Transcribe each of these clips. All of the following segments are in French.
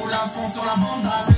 roule la fond sur la bande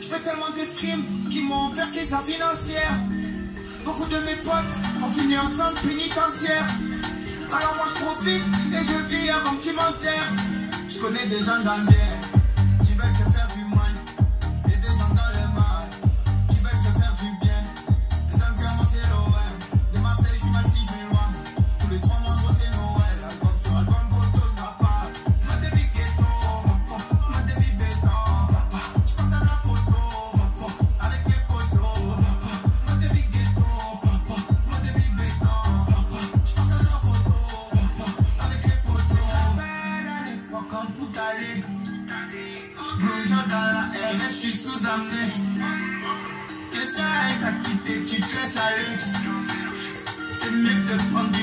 Je fais tellement de crimes qui m'ont perqué sa financière. Beaucoup de mes potes ont fini en centre pénitentiaire. Alors moi je profite et je vis avant qu'ils m'enterrent. Je connais des gens dans le Boutari Bronja gala e reswi sou zamne Kesha e takite ki tre sare Se mek de pande